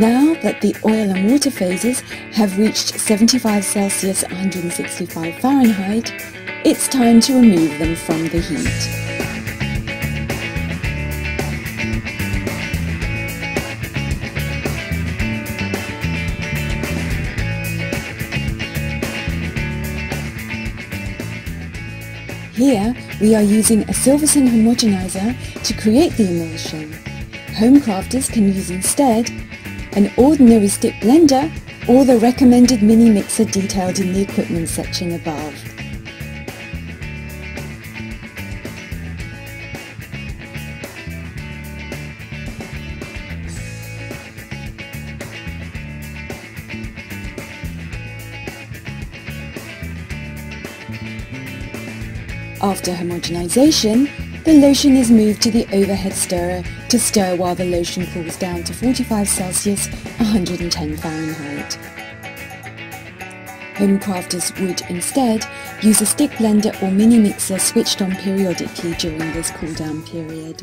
Now that the oil and water phases have reached 75 Celsius 165 Fahrenheit, it's time to remove them from the heat. Here, we are using a Silverson homogenizer to create the emulsion. Home crafters can use instead an ordinary stick blender or the recommended mini mixer detailed in the equipment section above. After homogenization, the lotion is moved to the overhead stirrer to stir while the lotion cools down to 45 Celsius 110 Fahrenheit. Home crafters would instead use a stick blender or mini mixer switched on periodically during this cool down period.